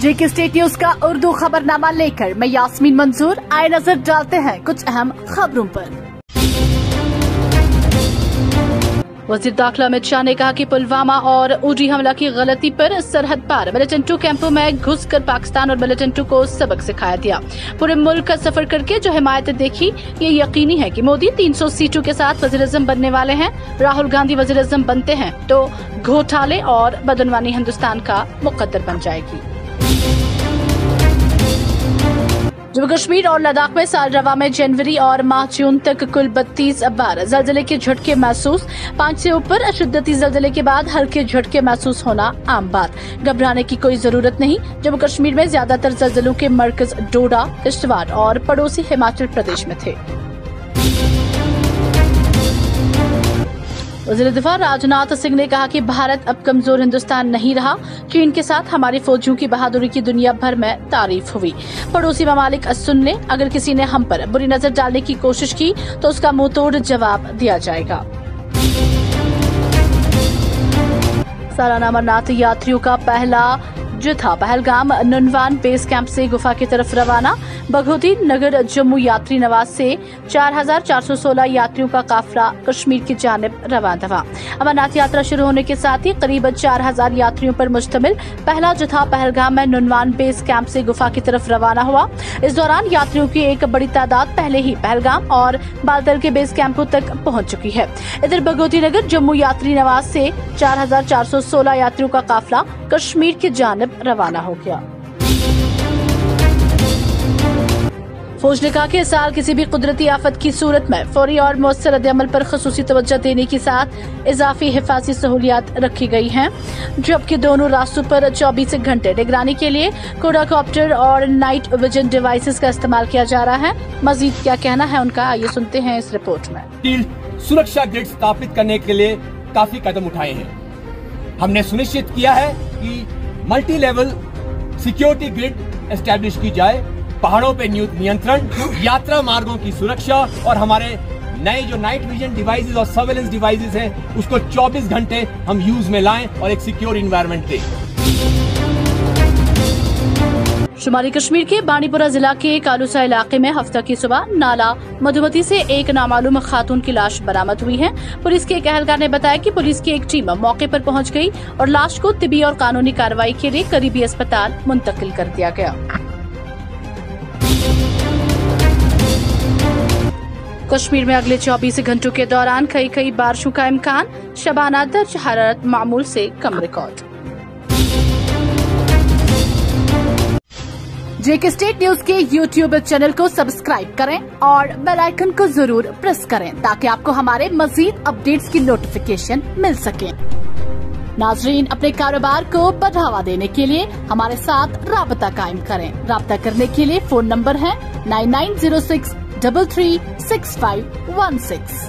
जे के state news का उर्दू खबरनामा लेकर मैं यास्मीन मंजूर, आए नज़र डालते हैं कुछ अहम खबरों पर। वज़ीर दाखिला अमित शाह ने कहा कि पुलवामा और उरी हमला की गलती पर सरहद पार मिलिटेंटू कैंपों में घुसकर पाकिस्तान और मिलिटेंटू को सबक सिखाया दिया पूरे मुल्क का सफ़र करके जो हिमायत देखी, ये यकीनी है कि मोदी 300 सीटों के साथ वज़ीर बनने वाले हैं। राहुल गांधी वज़ीर बनते हैं तो घोटाले और बदनवानी हिंदुस्तान का मुकद्दर बन जाएगी। जम्मू कश्मीर और लद्दाख में साल रवा में जनवरी और माह जून तक कुल बत्तीस बार जलजले के झटके महसूस। पाँच से ऊपर शिद्दती जलजले के बाद हल्के झटके महसूस होना आम बात। घबराने की कोई ज़रूरत नहीं। जम्मू कश्मीर में ज़्यादातर जलजलों के मरकज डोडा किश्तवाड़ और पड़ोसी हिमाचल प्रदेश में थे। वज़ीर दिफा राजनाथ सिंह ने कहा कि भारत अब कमज़ोर हिंदुस्तान नहीं रहा चीन के साथ हमारी फौजियों की बहादुरी की दुनिया भर में तारीफ़ हुई। पड़ोसी ममालिक सुन ले अगर किसी ने हम पर बुरी नज़र डालने की कोशिश की तो उसका मुँह तोड़ जवाब दिया जाएगा। सालाना अमरनाथ यात्रियों का पहला था। पहलगाम नुनवान बेस कैंप से गुफा की तरफ़ रवाना। बघोती नगर जम्मू यात्री नवाज़ से 4,416 यात्रियों का काफिला कश्मीर की जानब रवाना हुआ। अमरनाथ यात्रा शुरू होने के साथ ही करीब 4,000 यात्रियों पर मुश्तमिल पहला जथा पहलगाम में नुनवान बेस कैंप से गुफा की तरफ़ रवाना हुआ। इस दौरान यात्रियों की एक बड़ी तादाद पहले ही पहलगाम और बालतल के बेस कैंपों तक पहुँच चुकी है। इधर बघोती नगर जम्मू यात्री नवाज़ से चार हज़ार चार सौ सोलह यात्रियों का काफिला कश्मीर की जानब रवाना हो गया। फौज ने कहा कि इस साल किसी भी कुदरती आफत की सूरत में फौरी और मौसर अमल पर खसूसी तवज्जो देने के साथ इजाफी हिफाजी सहूलियात रखी गई हैं। जबकि दोनों रास्तों पर 24 घंटे निगरानी के लिए कोडाकॉप्टर और नाइट विजन डिवाइसेस का इस्तेमाल किया जा रहा है। मजीद क्या कहना है उनका, आइए सुनते हैं इस रिपोर्ट में। सुरक्षा ग्रिड स्थापित करने के लिए काफ़ी कदम उठाए हैं। हमने सुनिश्चित किया है कि multi level security grid establish की जाए, पहाड़ों पे नियंत्रण, यात्रा मार्गों की सुरक्षा और हमारे नए जो नाइट विजन डिवाइसेस और सर्वेलेंस डिवाइसेस हैं, उसको 24 घंटे हम यूज़ में लाएँ और एक सिक्योर इन्वायरमेंट दें। शुमारी कश्मीर के बानीपुरा जिला के कालूसा इलाके में हफ़्ता की सुबह नाला मधुमती से एक नामालूम खातून की लाश बरामद हुई है। पुलिस के एक एहलकार ने बताया कि पुलिस की एक टीम मौके पर पहुँच गई और लाश को तिबी और कानूनी कार्रवाई के लिए करीबी अस्पताल मुंतकिल कर दिया गया। कश्मीर में अगले 24 घंटों के दौरान कई कई बारिशों का इम्कान। शबाना दर्ज हरारत मामूल से कम रिकॉर्ड। जेके स्टेट न्यूज़ के यूट्यूब चैनल को सब्सक्राइब करें और बेल आइकन को ज़रूर प्रेस करें ताकि आपको हमारे मजीद अपडेट्स की नोटिफिकेशन मिल सके। नाजरीन, अपने कारोबार को बढ़ावा देने के लिए हमारे साथ रबता कायम करें। रबता करने के लिए फ़ोन नंबर है nine nine zero six double three six five one six.